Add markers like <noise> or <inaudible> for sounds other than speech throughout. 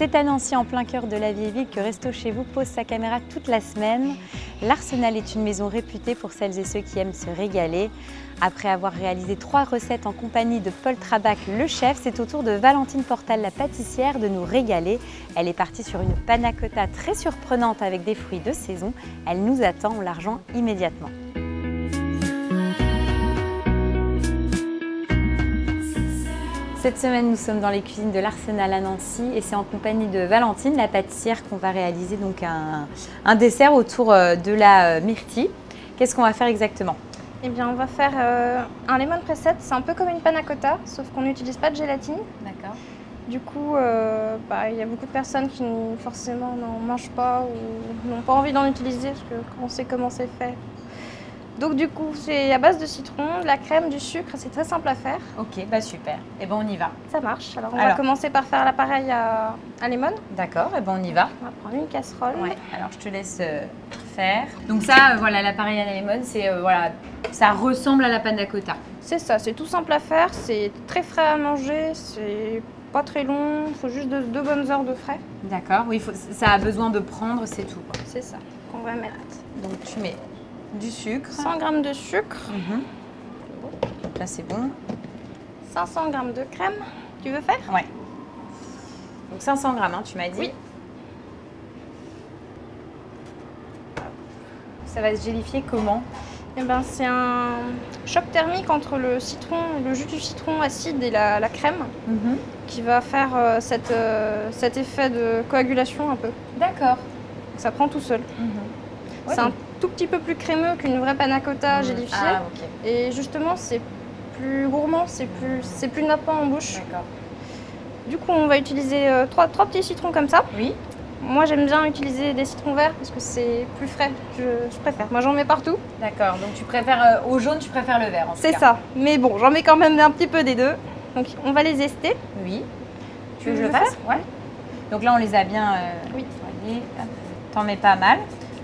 C'est à Nancy, en plein cœur de la vieille ville, que Resto Chez Vous pose sa caméra toute la semaine. L'Arsenal est une maison réputée pour celles et ceux qui aiment se régaler. Après avoir réalisé trois recettes en compagnie de Paul Trabac, le chef, c'est au tour de Valentine Portal, la pâtissière, de nous régaler. Elle est partie sur une panna cotta très surprenante avec des fruits de saison. Elle nous attend, l'argent immédiatement. Cette semaine, nous sommes dans les cuisines de l'Arsenal à Nancy et c'est en compagnie de Valentine, la pâtissière, qu'on va réaliser donc un, dessert autour euh, de la euh, myrtille. Qu'est-ce qu'on va faire exactement? Eh bien, on va faire euh, un lemon preset. C'est un peu comme une panna cotta, sauf qu'on n'utilise pas de gélatine. D'accord. Du coup, bah, il y a beaucoup de personnes qui forcément n'en mangent pas ou n'ont pas envie d'en utiliser parce que quand on sait comment c'est fait, donc du coup, c'est à base de citron, de la crème, du sucre, c'est très simple à faire. Ok, bah super. Et eh ben on y va. Ça marche. Alors on va commencer par faire l'appareil à, à lemon. D'accord, et eh ben on y va. On va prendre une casserole. Ouais. Alors je te laisse euh, faire. Donc ça, euh, voilà, l'appareil à lemon, c'est euh, voilà, ça ressemble à la panna cotta. C'est ça, c'est tout simple à faire, c'est très frais à manger, c'est pas très long, il faut juste deux, bonnes heures de frais. D'accord, oui, ça a besoin de prendre, c'est tout. C'est ça qu'on va mettre. Donc tu mets du sucre. 100 g de sucre. Mhm. Là, c'est bon. 500 g de crème. Tu veux faire? Ouais. Donc 500 g, hein, tu m'as dit Oui. Ça va se gélifier comment? Eh ben, c'est un choc thermique entre le citron, le jus du citron acide et la, crème mhm. qui va faire euh, cette, euh, cet effet de coagulation un peu. D'accord. Ça prend tout seul. Mhm. c'est un tout petit peu plus crémeux qu'une vraie panna cotta mmh. gélifiée. Ah, Et justement, c'est plus gourmand, c'est plus, c'est plus nappant en bouche. D'accord. Du coup, on va utiliser euh, trois, trois petits citrons comme ça. Oui. Moi, j'aime bien utiliser des citrons verts parce que c'est plus frais. Je, préfère. Moi, j'en mets partout. D'accord. Donc, tu préfères euh, au jaune, tu préfères le vert. C'est ça. Mais bon, j'en mets quand même un petit peu des deux. Donc, on va les ester. Oui. Tu veux que je le fasse? Ouais. Donc là, on les a bien. Euh, oui. T'en mets pas mal.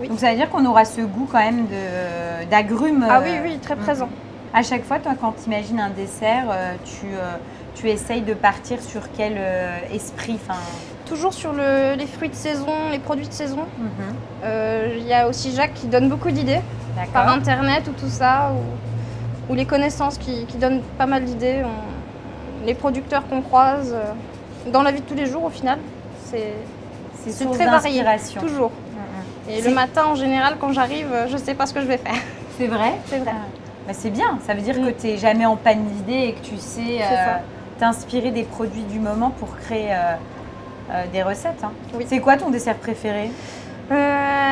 Donc ça veut dire qu'on aura ce goût quand même d'agrumes. Ah oui, euh, oui, très présent. À chaque fois, toi, quand tu imagines un dessert, euh, tu, euh, tu essayes de partir sur quel esprit Toujours sur les fruits de saison, les produits de saison. Mhm. Il y a aussi Jacques qui donne beaucoup d'idées par Internet ou tout ça, ou, les connaissances qui, donnent pas mal d'idées, les producteurs qu'on croise dans la vie de tous les jours au final. C'est très varié, toujours. Et le matin, en général, quand j'arrive, je ne sais pas ce que je vais faire. <laughs> C'est vrai C'est vrai. Bah, c'est bien, ça veut dire que mm. tu n'es jamais en panne d'idées et que tu sais euh, t'inspirer des produits du moment pour créer euh, euh, des recettes. Hein. C'est quoi ton dessert préféré?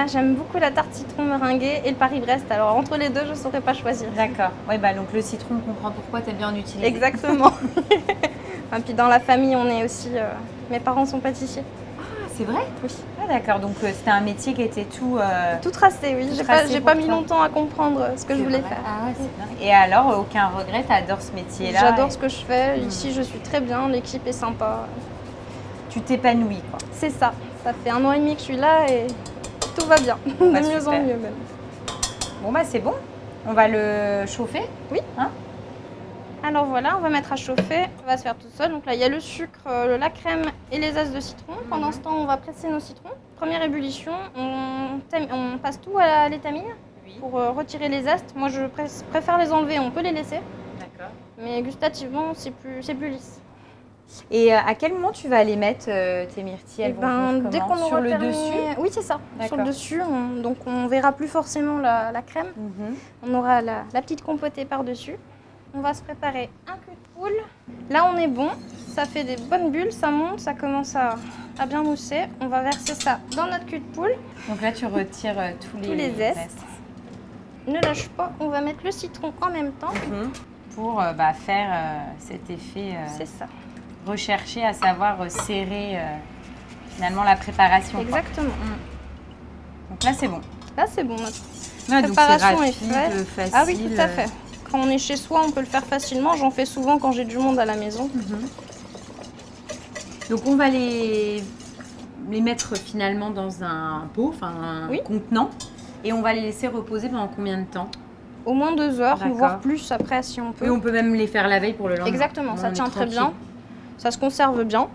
J'aime beaucoup la tarte citron meringuée et le Paris-Brest. Alors entre les deux, je ne saurais pas choisir. D'accord. Oui, bah, donc le citron, on comprend pourquoi tu aimes bien en utiliser. Exactement. <laughs> et puis dans la famille, on est aussi... mes parents sont pâtissiers. C'est vrai? Oui. Ah d'accord, donc euh, c'était un métier qui était tout... Euh, tout tracé, oui. J'ai pas, pas mis longtemps à comprendre euh, ce que je voulais faire. Ah ouais, c'est bien. Et alors, aucun regret, tu adores ce métier-là J'adore ce que je fais. Hmm. Ici, je suis très bien, l'équipe est sympa. Tu t'épanouis, quoi. C'est ça. Ça fait un an et demi que je suis là et tout va bien. Bah, <laughs> de mieux en mieux même. Bon bah c'est bon. On va le chauffer Oui. Hein alors voilà, on va mettre à chauffer, ça va se faire tout seul. Donc là, il y a le sucre, euh, la crème et les as de citron. Pendant ce temps, on va presser nos citrons. Première ébullition, on, passe tout à l'étamine pour euh, retirer les zestes. Moi, je préfère les enlever, on peut les laisser. D'accord. Mais gustativement, c'est plus, plus lisse. Et euh, à quel moment tu vas les mettre, tes myrtilles? Elles eh ben, Dès qu'on Sur le dessus? Oui, c'est ça. Sur le dessus, donc on verra plus forcément la, crème. Mhm. On aura la, la petite compotée par-dessus. On va se préparer un cul de poule. Là, on est bon. Ça fait des bonnes bulles, ça monte, ça commence à, bien mousser. On va verser ça dans notre cul de poule. Donc là, tu retires euh, tous, les, tous les zestes. Ne lâche pas, on va mettre le citron en même temps. Mhm. Pour euh, bah, faire euh, cet effet ça. recherché, à savoir serrer finalement la préparation. Exactement. Mhm. Donc là, c'est bon. Là, c'est bon. Notre préparation est faite. Ah oui, tout à fait quand on est chez soi, on peut le faire facilement. J'en fais souvent quand j'ai du monde à la maison. Mhm. Donc on va les, les mettre finalement dans un pot, enfin un contenant, et on va les laisser reposer pendant combien de temps? Au moins deux heures, voire plus après si on peut. Oui, on peut même les faire la veille pour le lendemain. Exactement, ça tient très bien. Ça se conserve bien.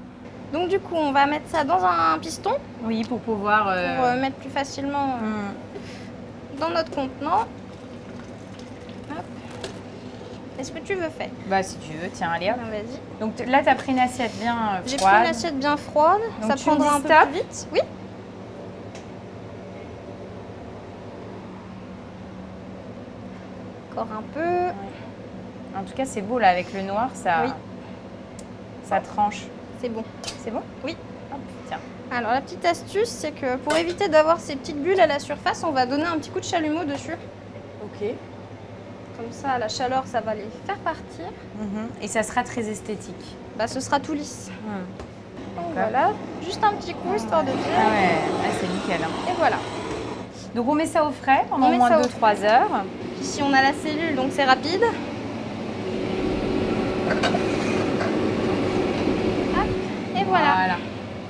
Donc du coup, on va mettre ça dans un piston. Oui, pour pouvoir... Euh, pour euh, mettre plus facilement euh, hmm. dans notre contenant. Est-ce que tu veux faire? Bah si tu veux, tiens, allez hop. Ben, vas-y. Donc là, tu as pris une assiette bien froide. J'ai pris une assiette bien froide. ça prendra un peu plus vite. Oui. Encore un peu. En tout cas, c'est beau là avec le noir, ça, ça tranche. C'est bon. C'est bon? Oui. tiens. Alors la petite astuce, c'est que pour éviter d'avoir ces petites bulles à la surface, on va donner un petit coup de chalumeau dessus. Ok. Comme ça, la chaleur, ça va les faire partir. Mhm. Et ça sera très esthétique. Bah, ce sera tout lisse. Donc voilà, juste un petit coup histoire de dire. Ah ouais, c'est nickel. Hein. Et voilà. Donc on met ça au frais pendant au moins 2-3 heures. Ici on a la cellule, donc c'est rapide. et voilà. voilà.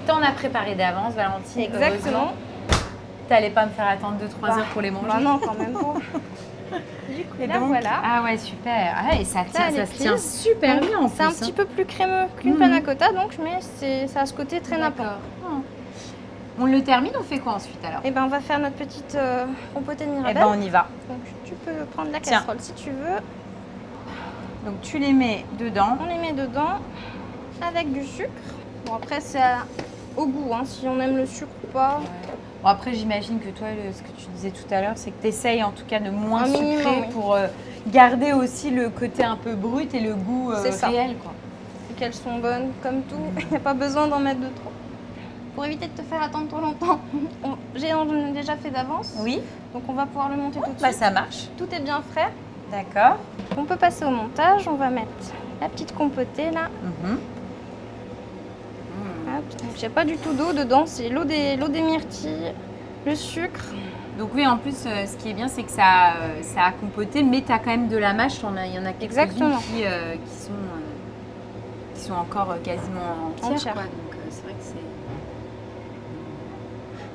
T'en as préparé d'avance, Valentine. Exactement. T'allais pas me faire attendre 2-3 bah, heures pour les manger bah non, quand même pas. <laughs> du coup, là, voilà. Ah ouais, super. Ah, et ça, tient, ça se tient super bien C'est un petit hein. peu plus crémeux qu'une mmh. panna cotta, donc, mais ça a ce côté très nappant. On le termine, on fait quoi ensuite alors? Eh ben, on va faire notre petite euh, compotée de mirabelle. Eh ben, on y va. Donc, tu peux prendre la casserole si tu veux. Donc, tu les mets dedans. On les met dedans avec du sucre. Bon, après, c'est au goût, hein, si on aime le sucre ou pas. Bon, après, j'imagine que toi, ce que tu disais tout à l'heure, c'est que tu essayes en tout cas de moins sucrer pour euh, garder aussi le côté un peu brut et le goût euh, réel. Quoi. Et qu'elles sont bonnes, comme tout. <laughs> Il n'y a pas besoin d'en mettre de trop. Pour éviter de te faire attendre trop longtemps, <laughs> j'ai déjà fait d'avance. Oui. Donc on va pouvoir le monter tout de bah, suite. Ça marche. Tout est bien frais. D'accord. On peut passer au montage. On va mettre la petite compotée là. Mhm. N'y a pas du tout d'eau dedans, c'est l'eau des, des myrtilles, le sucre. Donc oui, en plus, euh, ce qui est bien, c'est que ça, euh, ça a compoté, mais tu as quand même de la mâche. Il y en a quelques-unes qui, euh, qui, sont, qui sont encore quasiment entières. Donc c'est vrai que c'est...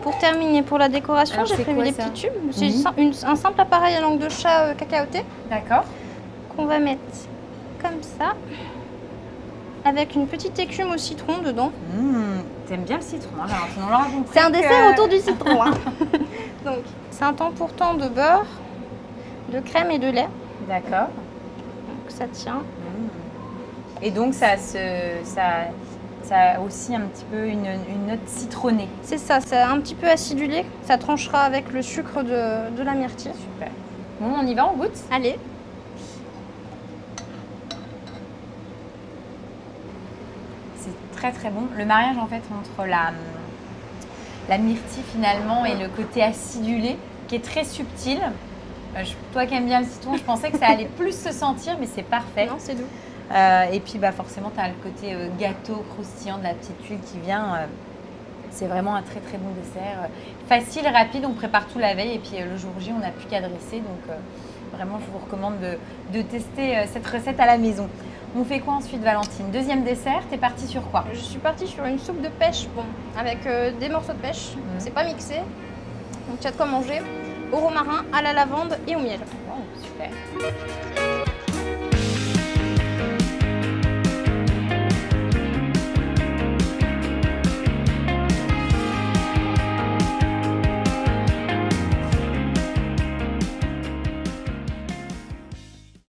Pour terminer, pour la décoration, j'ai prévu des petits tubes. C'est un simple appareil à langue de chat cacaoté. D'accord. Qu'on va mettre comme ça avec une petite écume au citron dedans. Mmh, T'aimes bien le citron, hein, C'est un dessert autour du citron. Hein. <laughs> Donc, c'est un temps pourtant de beurre, de crème et de lait. D'accord. Donc, ça tient. Mmh. Et donc, ça, se, ça, ça a aussi un petit peu une, une note citronnée. C'est ça, c'est un petit peu acidulé. Ça tranchera avec le sucre de, de la myrtille. Super. Bon, on y va, on goûte Allez. Très bon. Le mariage en fait entre la, la myrtille finalement et le côté acidulé qui est très subtil. Euh, toi qui aimes bien le citron, je pensais que ça allait plus se sentir, mais c'est parfait. Non, c'est doux. Euh, et puis bah, forcément, tu as le côté euh, gâteau croustillant de la petite huile qui vient. c'est vraiment un très très bon dessert. facile, rapide, on prépare tout la veille et puis le jour J, on n'a plus qu'à dresser. Donc vraiment, je vous recommande de, de tester cette recette à la maison. On fait quoi ensuite, Valentine? Deuxième dessert, t'es partie sur quoi? Je suis partie sur une soupe de pêche, bon, avec euh, des morceaux de pêche. Mhm. C'est pas mixé, donc tu as de quoi manger. Au romarin, à la lavande et au miel. super.